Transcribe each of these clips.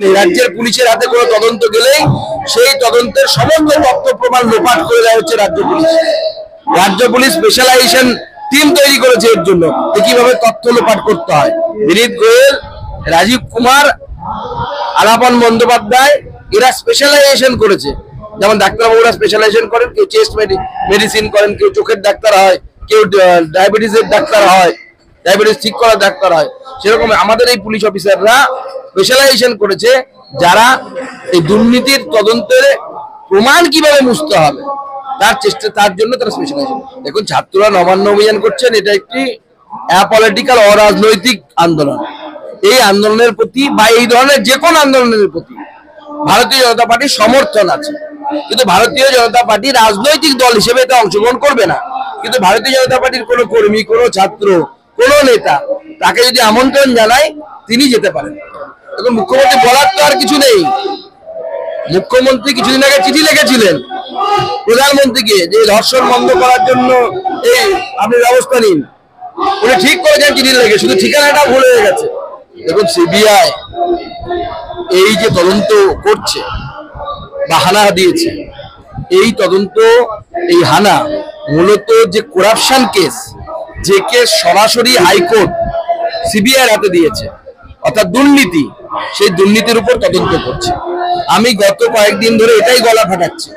রাজ্যের পুলিশের হাতে কোনো তদন্ত গেলেই সেই তদন্তের সমস্ত তথ্য প্রমাণ লোপাট করে দেওয়া হচ্ছে রাজ্য পুলিশ। রাজ্য পুলিশ স্পেশালাইজেশন টিম তৈরি করেছে এর জন্য। কীভাবে তথ্য লোপাট করতে হয়? বিনীত গোয়েল, রাজীব কুমার, আলাপন বন্দ্যোপাধ্যায়, এরা স্পেশালাইজেশন করেছে। যেমন ডাক্তারবাবুরা স্পেশালাইজেশন করেন, কেউ চেস্ট মেডিসিন করেন, কেউ চোখের ডাক্তার হয়, কেউ ডায়াবেটিসের ডাক্তার হয় ডায়াবেটিস ঠিক করার ডাক্তার হয়। সেরকম আমাদের এই পুলিশ অফিসাররা স্পেশালাইজেশন করেছে যারা এই দুর্নীতির তদন্তের প্রমাণ কীভাবে মুছতে হবে, তার চেষ্টা, তার জন্য তারা স্পেশালাইজেশন দেখুন, ছাত্ররা নবান্ন অভিযান করছেন, এটা একটি অ্যাপলিটিক্যাল অরাজনৈতিক আন্দোলন। এই আন্দোলনের প্রতি বা এই ধরনের যে কোনো আন্দোলনের প্রতি ভারতীয় জনতা পার্টির সমর্থন আছে। কিন্তু ভারতীয় জনতা পার্টি রাজনৈতিক দল হিসেবে এটা অংশগ্রহণ করবে না। কিন্তু ভারতীয় জনতা পার্টির কোনো কর্মী, কোনো ছাত্র, কোনো নেতা তাকে যদি আমন্ত্রণ জানায়, তিনি যেতে পারেন। এখন মুখ্যমন্ত্রী বলার তো আর কিছু নেই। মুখ্যমন্ত্রী কিছুদিন আগে চিঠি লিখেছিলেন প্রধানমন্ত্রীকে যে ধর্ষণ বন্ধ করার জন্য এই আপনি ব্যবস্থা নিন। উনি ঠিক করেছেন চিঠি লিখে, শুধু ঠিকানাটা ভুল হয়ে গেছে। দেখুন, সিবিআই এই যে তদন্ত করছে বা হানা দিয়েছে, এই তদন্ত, এই হানা মূলত যে করাপশন কেস যে কেস সরাসরি হাইকোর্ট সিবিআই হাতে দিয়েছে। অর্থাৎ দুর্নীতি, সেই দুর্নীতির উপর তদন্ত করছে। আমি গত কয়েকদিন ধরে এটাই গলা ফাটাচ্ছি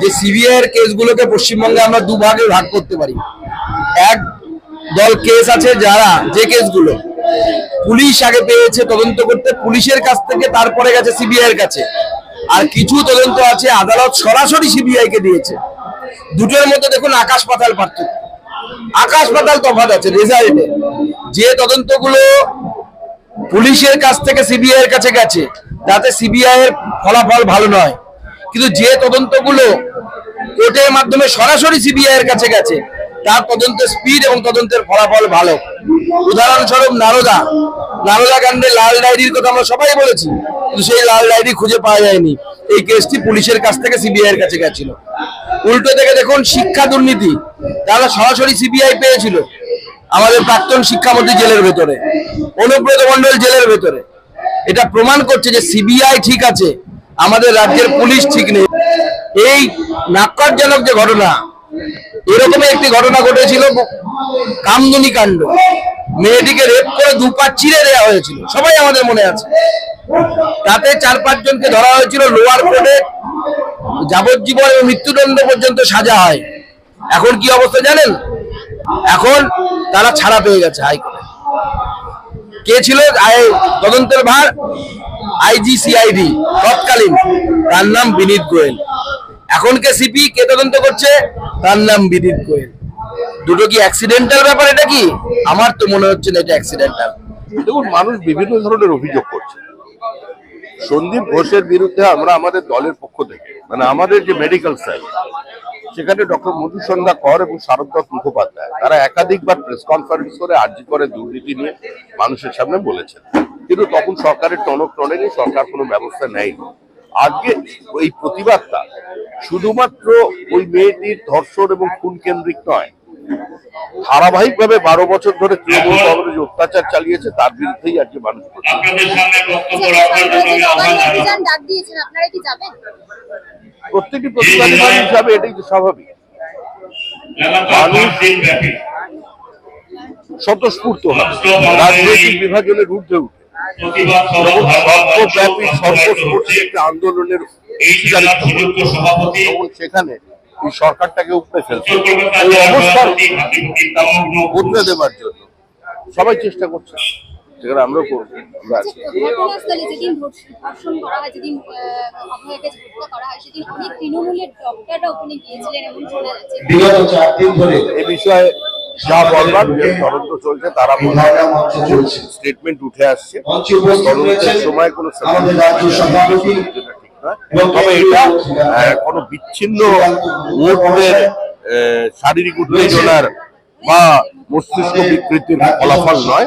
যে সিবিআই এর কেসগুলোকে পশ্চিমবঙ্গে আমরা দুভাগে ভাগ করতে পারি। এক, দল কেস আছে যারা, যে কেসগুলো পুলিশ আগে পেয়েছে তদন্ত করতে, পুলিশের কাছ থেকে তারপরে গেছে সিবিআই এর কাছে। আর কিছু তদন্ত আছে, আদালত সরাসরি সিবিআই কে দিয়েছে। দুটোর মধ্যে দেখুন আকাশ পাতাল পার্থক্য। আকাশ পাতাল তফাৎ আছে রেজাল্টে যে তদন্তগুলো পুলিশের কাছ থেকে সিবিআই এর কাছে গেছে তাতে সিবিআই এর ফলাফল ভালো নয়। কিন্তু যে তদন্তগুলো কোর্টের মাধ্যমে সরাসরি সিবিআই এর কাছে গেছে, তার তদন্তের স্পিড এবং তদন্তের ফলাফল ভালো। উদাহরণস্বরূপ নারদা। নারদা কাণ্ডে লাল ডায়েরির কথা আমরা সবাই বলেছি, কিন্তু সেই লাল ডায়েরি খুঁজে পাওয়া যায়নি। এই কেসটি পুলিশের কাছ থেকে সিবিআই এর কাছে গেছিল। উল্টো থেকে দেখুন শিক্ষা দুর্নীতি, তারা সরাসরি সিবিআই পেয়েছিল। আমাদের প্রাক্তন শিক্ষামন্ত্রী জেলের ভেতরে, অনুব্রত মন্ডল জেলের ভেতরে। এটা প্রমাণ করছে যে সিবিআই ঠিক আছে, আমাদের রাজ্যের পুলিশ ঠিক নেই। এই নাক্কারজনক যে ঘটনা এরকম একটি ঘটনা ঘটেছিল কামদুনি কাণ্ড। মেয়েটিকে রেপ করে দুপা চিরে দেওয়া হয়েছিল, সবাই আমাদের মনে আছে। তাতে চার পাঁচজনকে ধরা হয়েছিল, লোয়ার কোর্টে যাবজ্জীবন এবং মৃত্যুদণ্ড পর্যন্ত সাজা হয়। এখন কি অবস্থা জানেন? এখন তারা ছাড়া পেয়ে গেছে হাইকোর্টে। কে ছিল? তদন্তের ভার আইজিসিআইডি তৎকালীন। তার নাম বিনীত গোয়েল। এখন কে সিপি? কে তদন্ত করছে? তার নাম বিনীত গোয়েল। দুটো কি অ্যাক্সিডেন্টাল ব্যাপার এটা কি? আমার তো মনে হচ্ছে না এটা অ্যাক্সিডেন্টাল দেখুন, মানুষ বিভিন্ন ধরনের অভিযোগ করছে। সন্দীপ ঘোষের বিরুদ্ধে আমরা আমাদের দলের পক্ষ থেকে মানে আমাদের যে মেডিকেল সেল সেখানে ডক্টর মধুসন্ধ্যা কর এবং শারদত্ত মুখোপাধ্যায়। তারা একাধিকবার প্রেস কনফারেন্স করে আর্জি করে দুর্নীতি নিয়ে মানুষের সামনে বলেছেন। কিন্তু তখন সরকারের টনক টনেনি সরকার কোনো ব্যবস্থা নেয়নি। আজকে এই প্রতিবাদটা শুধুমাত্র ওই মেয়েটির ধর্ষণ এবং খুন কেন্দ্রিক নয় ধারাবাহিকভাবে বারো বছর ধরে তৃণমূল কংগ্রেস অত্যাচার চালিয়েছে তার বিরুদ্ধেই আজকে মানুষ ডাক দিয়েছেন আপনারা কি যাবেন? প্রত্যেকটি প্রতিবাদী মানুষ হিসাবে এটাই তো স্বাভাবিক। স্বতঃস্ফূর্ত হবে রাজনৈতিক বিভাজনের ঊর্ধ্বে উঠে। সর্বব্যাপী সর্বস্পর্শী। একটি আন্দোলনের সেখানে এই সরকারটাকে উপরে ফেলছে। এই সভাপতি বদলে দেওয়ার জন্য সবাই চেষ্টা করছে। সেখানে আমরাও করব। আমরা আছি। ঘটনাস্থলে যেদিন ধর্ষণ করা হয় যেদিন আহ, হত্যা করা হয় সেদিন অনেক তৃণমূলের ডক্টররা ওখানে গিয়েছিলেন এমন শোনা যাচ্ছে। বিগত চার দিন ধরে এ বিষয়ে যা বলবার তদন্ত চলছে তারা বিধায়করা মঞ্চে চলছে। স্টেটমেন্ট উঠে আসছে। তদন্তের সময় কোনো। তবে এটা কোনো বিচ্ছিন্ন মুহূর্তের শারীরিক উত্তেজনার বা মস্তিষ্ক বিকৃতির ফলাফল নয়।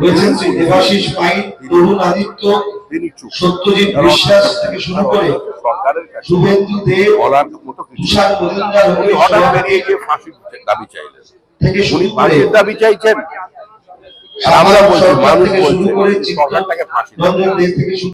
রয়েছেন দেবাশিস পাইন তরুণ আদিত্য সত্যজিৎ বিশ্বাস থেকে শুরু করে শুভেন্দু দেব তুষার মজুমদার দাবি চাইলেন। থেকে শুরু করে দাবি চাইছেন। আমরা বলছি মানুষ বলছে থেকে শুরু